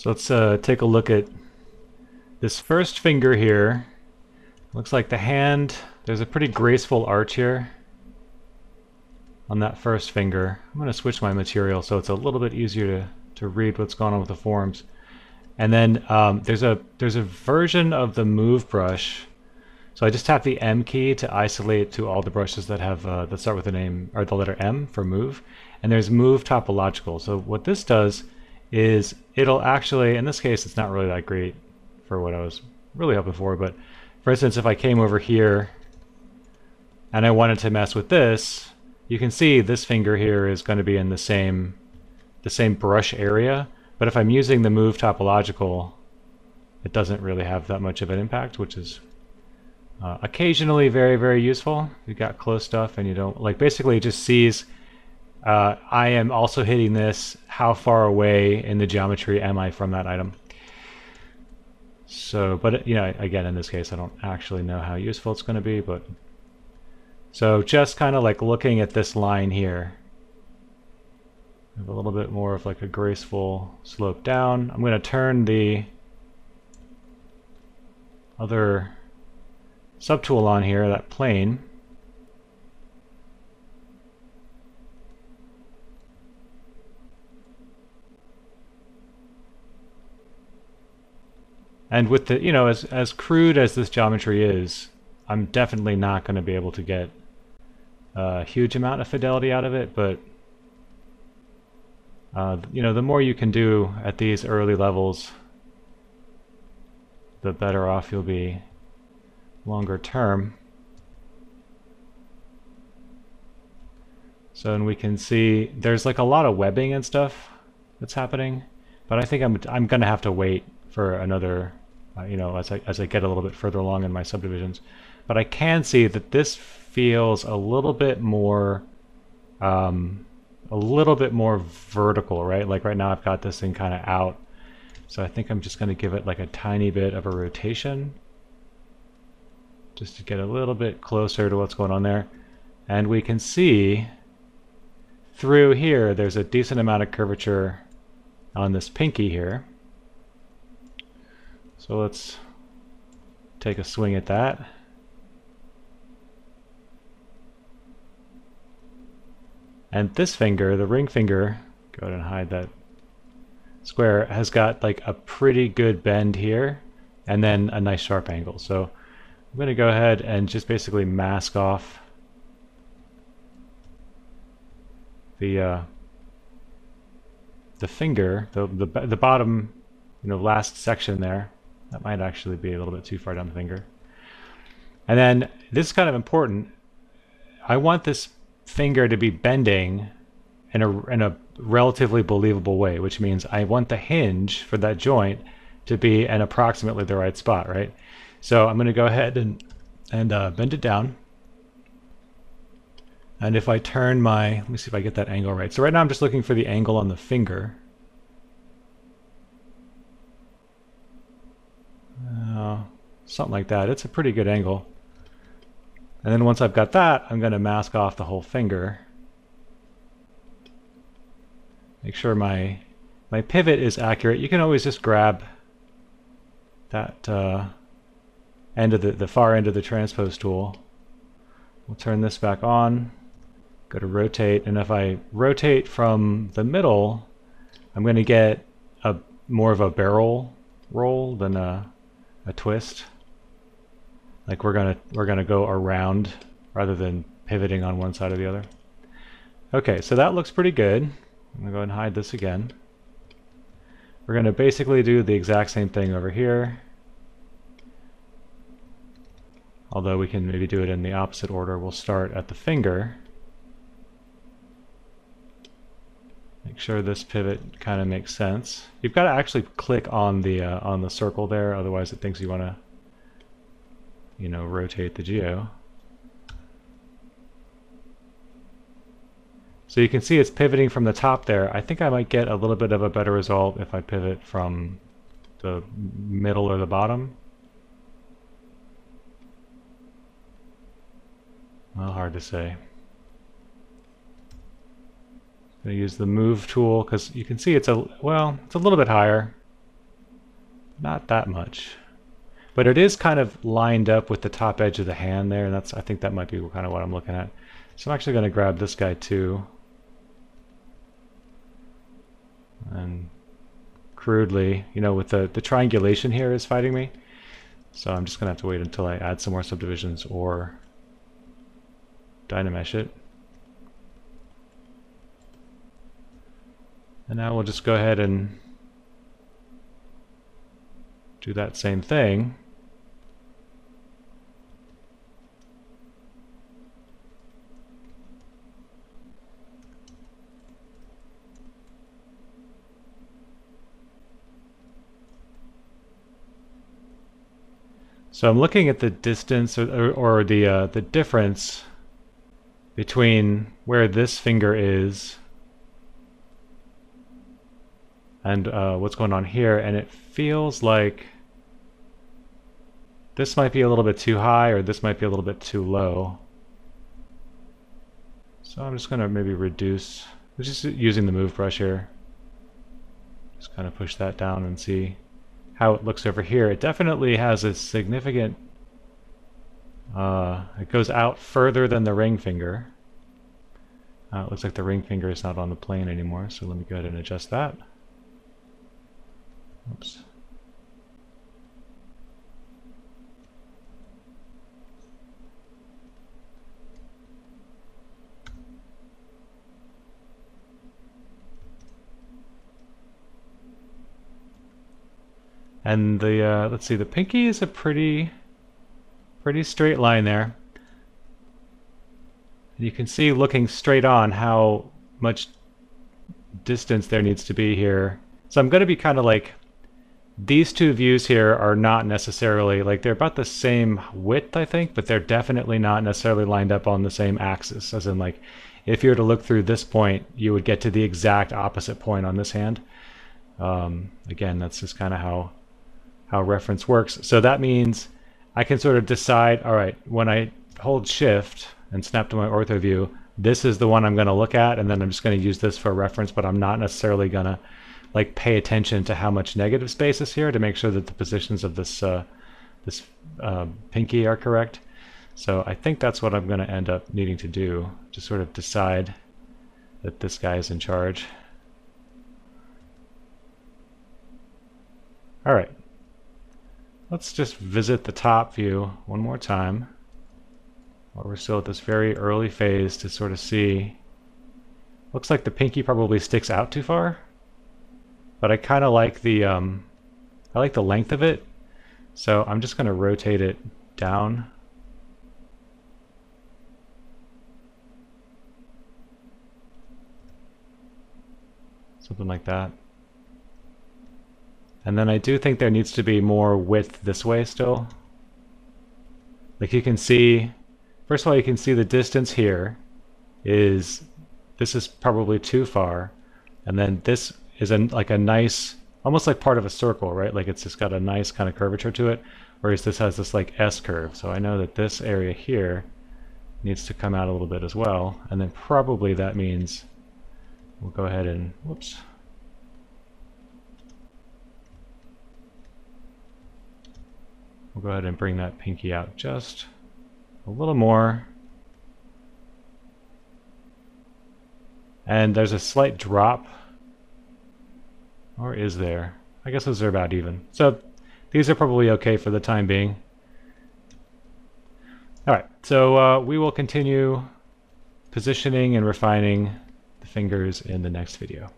So let's uh, take a look at this first finger here. Looks like the hand, there's a pretty graceful arch here on that first finger. I'm going to switch my material so it's a little bit easier to, to read what's going on with the forms. And then um, there's a there's a version of the move brush. So I just tap the M key to isolate to all the brushes that have uh, that start with the name or the letter M for move. And there's move topological. So what this does is it'll actually, in this case, it's not really that great for what I was really hoping for. But for instance, if I came over here and I wanted to mess with this, you can see this finger here is going to be in the same the same brush area. But if I'm using the move topological, it doesn't really have that much of an impact, which is uh, occasionally very, very useful. You've got close stuff and you don't, like basically just sees uh, I am also hitting this, how far away in the geometry am I from that item? So, but you know, again, in this case, I don't actually know how useful it's going to be, but so just kind of like looking at this line here, have a little bit more of like a graceful slope down. I'm going to turn the other subtool on here, that plane. And with the, you know, as, as crude as this geometry is, I'm definitely not going to be able to get a huge amount of fidelity out of it, but uh, you know, the more you can do at these early levels, the better off you'll be longer term. So and we can see there's like a lot of webbing and stuff that's happening, but I think I'm I'm gonna have to wait for another, uh, you know, as I as I get a little bit further along in my subdivisions. But I can see that this feels a little bit more um, a little bit more vertical, right? Like right now I've got this thing kind of out. So I think I'm just going to give it like a tiny bit of a rotation just to get a little bit closer to what's going on there. And we can see through here there's a decent amount of curvature on this pinky here. So let's take a swing at that. And this finger, the ring finger, go ahead and hide that square, has got like a pretty good bend here and then a nice sharp angle. So I'm going to go ahead and just basically mask off the uh, the finger, the, the the bottom, you know, last section there. That might actually be a little bit too far down the finger. And then this is kind of important. I want this finger to be bending in a, in a relatively believable way, which means I want the hinge for that joint to be in approximately the right spot, right? So I'm going to go ahead and, and uh, bend it down. And if I turn my, let me see if I get that angle right. So right now I'm just looking for the angle on the finger. Uh, something like that. It's a pretty good angle. And then once I've got that, I'm going to mask off the whole finger. Make sure my my pivot is accurate. You can always just grab that uh, end of the, the far end of the transpose tool. We'll turn this back on, go to rotate, and if I rotate from the middle, I'm going to get a more of a barrel roll than a, a twist. Like we're gonna we're gonna go around rather than pivoting on one side or the other. Okay, so that looks pretty good. I'm gonna go and hide this again. We're gonna basically do the exact same thing over here. Although we can maybe do it in the opposite order. We'll start at the finger. Make sure this pivot kind of makes sense. You've got to actually click on the uh, on the circle there, otherwise it thinks you want to you know, rotate the geo. So you can see it's pivoting from the top there. I think I might get a little bit of a better result if I pivot from the middle or the bottom. Well, hard to say. I'm going to use the move tool because you can see it's a, well, it's a little bit higher. not that much. But it is kind of lined up with the top edge of the hand there, and that's I think that might be kind of what I'm looking at. So I'm actually going to grab this guy too. And crudely, you know, with the, the triangulation here is fighting me. So I'm just going to have to wait until I add some more subdivisions or Dynamesh it. And now we'll just go ahead and do that same thing. So I'm looking at the distance or, or the uh, the difference between where this finger is and uh, what's going on here, and it feels like this might be a little bit too high or this might be a little bit too low. So I'm just going to maybe reduce, just using the move brush here. Just kind of push that down and see how it looks over here. It definitely has a significant, uh, it goes out further than the ring finger. Uh, it looks like the ring finger is not on the plane anymore, so let me go ahead and adjust that. Oops. And the, uh, let's see, the pinky is a pretty, pretty straight line there. You can see looking straight on how much distance there needs to be here. So I'm going to be kind of like, these two views here are not necessarily, like they're about the same width, I think, but they're definitely not necessarily lined up on the same axis. As in like, if you were to look through this point, you would get to the exact opposite point on this hand. Um, again, that's just kind of how how reference works. So that means I can sort of decide, all right, when I hold shift and snap to my ortho view, this is the one I'm going to look at, and then I'm just going to use this for reference, but I'm not necessarily going to like pay attention to how much negative space is here to make sure that the positions of this uh, this uh, pinky are correct. So I think that's what I'm going to end up needing to do to sort of decide that this guy is in charge. All right. Let's just visit the top view one more time while we're still at this very early phase to sort of see. Looks like the pinky probably sticks out too far, but I kind of like the um, I like the length of it, so I'm just going to rotate it down. Something like that. And then I do think there needs to be more width this way still. Like you can see, first of all, you can see the distance here is, this is probably too far. And then this is a, like a nice, almost like part of a circle, right? Like it's just got a nice kind of curvature to it. Whereas this has this like S curve. So I know that this area here needs to come out a little bit as well. And then probably that means we'll go ahead and, whoops, We'll go ahead and bring that pinky out just a little more. And there's a slight drop. Or is there? I guess those are about even. So these are probably okay for the time being. Alright, so uh, we will continue positioning and refining the fingers in the next video.